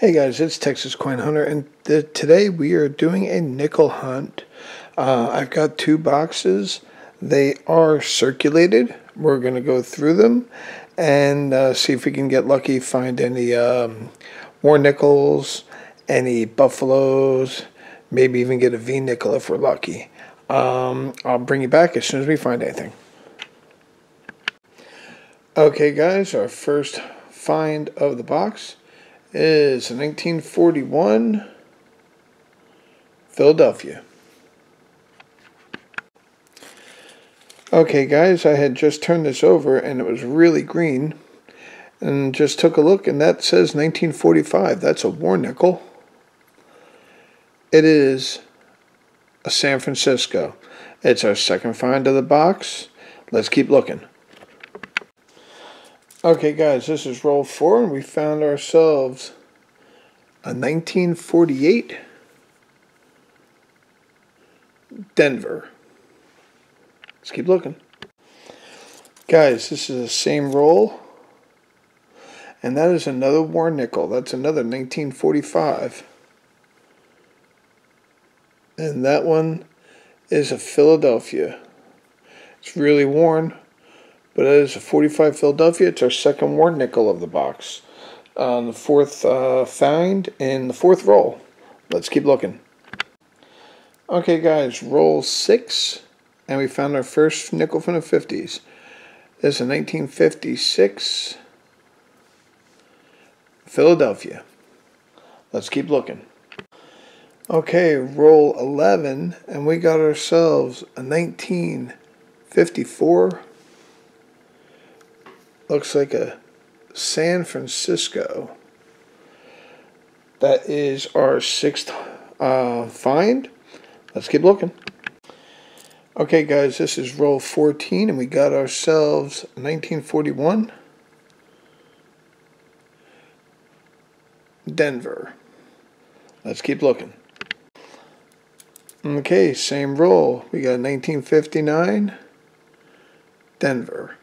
Hey guys, it's Texas Coin Hunter, and th- today we are doing a nickel hunt. Uh, I've got two boxes. They are circulated. We're going to go through them and uh, see if we can get lucky, find any um, war nickels, any buffaloes, maybe even get a V nickel if we're lucky. Um, I'll bring you back as soon as we find anything. Okay, guys, our first find of the box is 1941 Philadelphia. Okay, guys, I had just turned this over and it was really green. And just took a look, and that says 1945. That's a war nickel. It is a San Francisco. It's our second find of the box. Let's keep looking. Okay, guys, this is roll four, and we found ourselves a 1948 Denver. Let's keep looking. Guys, this is the same roll, and that is another war nickel. That's another 1945. And that one is a Philadelphia. It's really worn. But it is a 45 Philadelphia. It's our second war nickel of the box. On the fourth uh, find in the fourth roll. Let's keep looking. Okay, guys, roll six, and we found our first nickel from the 50s. This is a 1956 Philadelphia. Let's keep looking. Okay, roll 11, and we got ourselves a 1954 looks like a San Francisco. That is our sixth uh, find. Let's keep looking. Okay, guys, this is roll 14, and we got ourselves 1941 Denver. Let's keep looking. Okay, same roll. We got 1959 Denver.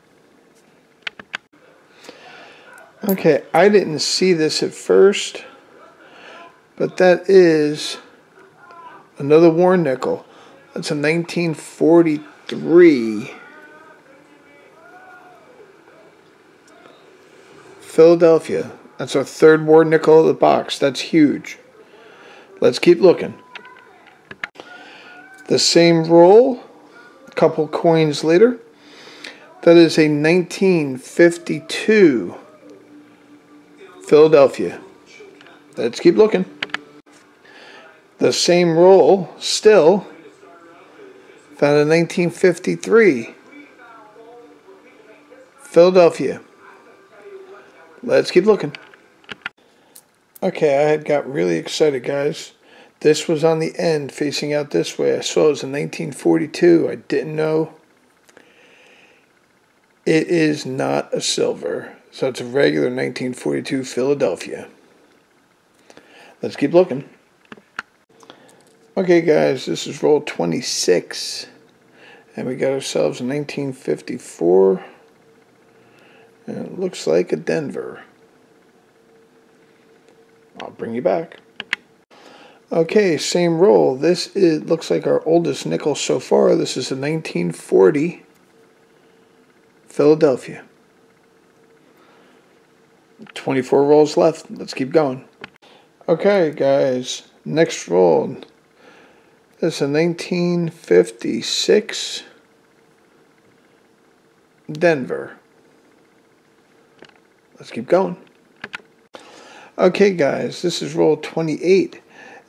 Okay, I didn't see this at first, but that is another war nickel. That's a 1943 Philadelphia. That's our third war nickel of the box. That's huge. Let's keep looking. The same roll, a couple coins later. That is a 1952 Philadelphia. Let's keep looking. The same roll still found in 1953. Philadelphia. Let's keep looking. Okay, I had got really excited, guys. This was on the end, facing out this way. I saw it was in 1942. I didn't know. It is not a silver. So it's a regular 1942 Philadelphia. Let's keep looking. Okay, guys, this is roll 26. And we got ourselves a 1954. And it looks like a Denver. I'll bring you back. Okay, same roll. This is, looks like our oldest nickel so far. This is a 1940 Philadelphia. 24 rolls left. Let's keep going. Okay, guys. Next roll. This is a 1956 Denver. Let's keep going. Okay, guys. This is roll 28.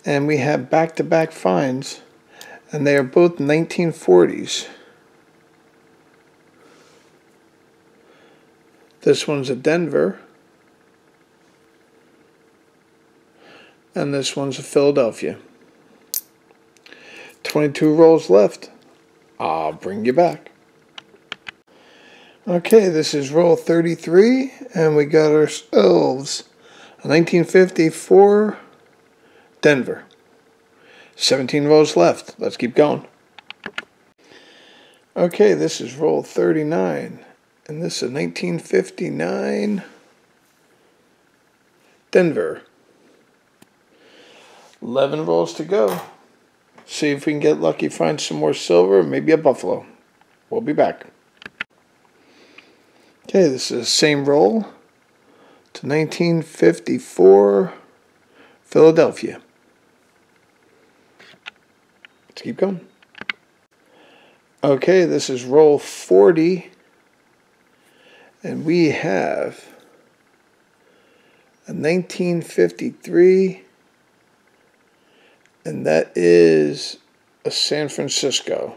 And we have back to back finds. And they are both 1940s. This one's a Denver. And this one's a Philadelphia. 22 rolls left. I'll bring you back. Okay, this is roll 33, and we got ourselves a 1954 Denver. 17 rolls left. Let's keep going. Okay, this is roll 39, and this is 1959 Denver. 11 rolls to go. See if we can get lucky, find some more silver, maybe a buffalo. We'll be back. Okay, this is the same roll to 1954 Philadelphia. Let's keep going. Okay, this is roll 40. And we have a 1953. And that is a San Francisco.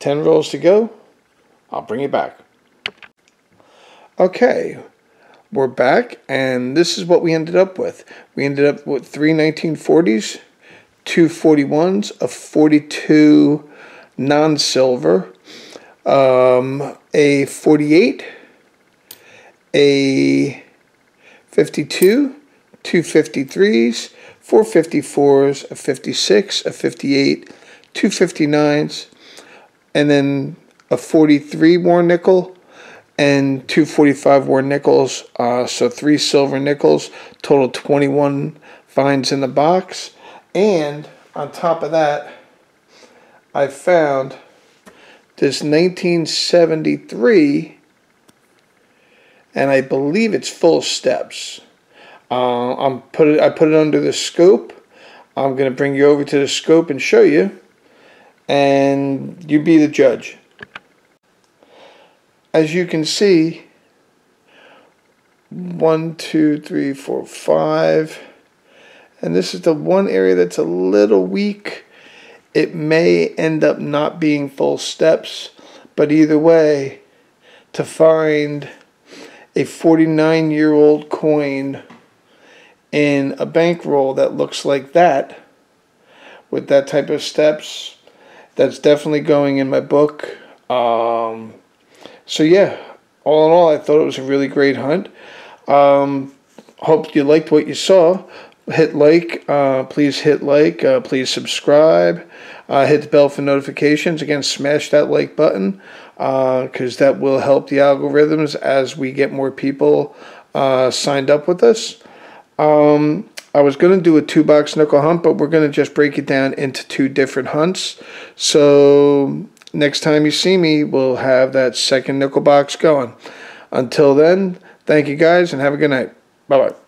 10 rolls to go. I'll bring you back. Okay, we're back, and this is what we ended up with. We ended up with three 1940s, two 41s, a 42 non silver, um, a 48, a 52, two 53s, four 54s, a 56, a 58, 259s, and then a 43 war nickel and two 45 war nickels. Uh, so three silver nickels, total 21 finds in the box. And on top of that, I found this 1973, and I believe it's full steps. Uh, I'm put it. I put it under the scope. I'm going to bring you over to the scope and show you, and you be the judge as you can see, one, two, three, four, five. And this is the one area that's a little weak. It may end up not being full steps, but either way, to find a 49 year old coin in a bankroll that looks like that, with that type of steps, that's definitely going in my book. Um, so yeah, all in all, I thought it was a really great hunt. Um, hope you liked what you saw. Hit like, uh, please hit like, uh, please subscribe, uh, hit the bell for notifications. Again, smash that like button because uh, that will help the algorithms as we get more people uh, signed up with us. Um, I was going to do a two box nickel hunt, but we're going to just break it down into two different hunts. So next time you see me, we'll have that second nickel box going. Until then, thank you guys and have a good night. Bye bye.